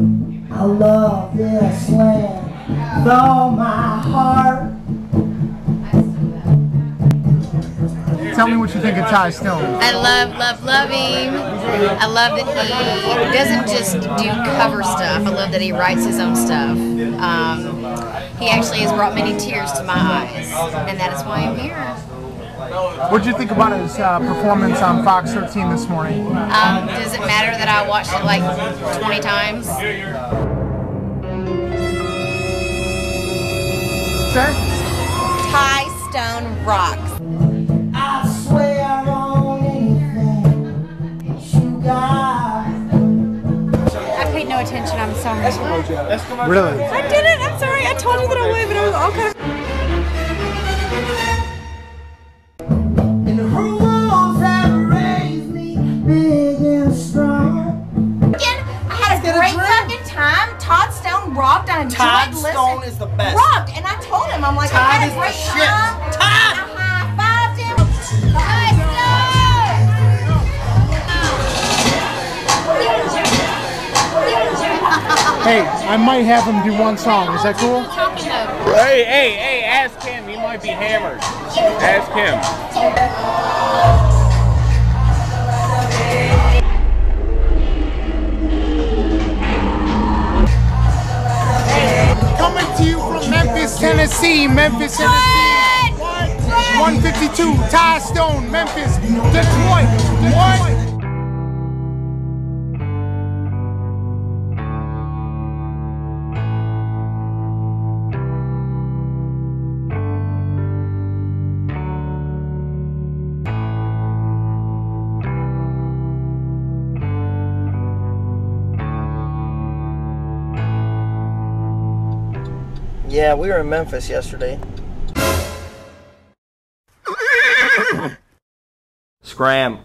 I love this land with all my heart. Tell me what you think of Ty Stone. I love, love, love him. I love that he doesn't just do cover stuff. I love that he writes his own stuff. Um, he actually has brought many tears to my eyes, and that is why I'm here. What did you think about his uh, performance on Fox 13 this morning? Um, does it matter that I watched it like 20 times? Sir? Ty Stone rocks. I swear on anything you got. I paid no attention. I'm sorry. Really? I didn't. I'm sorry. I told you that I would, but I was okay. And had a fucking time. Todd Stone rocked. I enjoyed Todd listening. Stone is the best. Rocked, and I told him, I'm like, I Todd had is a the great shit. time. Todd! I high-fived him. Ty Hey, I might have him do one song. Is that cool? Hey, hey, hey, ask him. He might be hammered. Ask him. Tennessee. Memphis, Tennessee. 152, Ty Stone, Memphis, Detroit. Detroit. Yeah, we were in Memphis yesterday. Scram.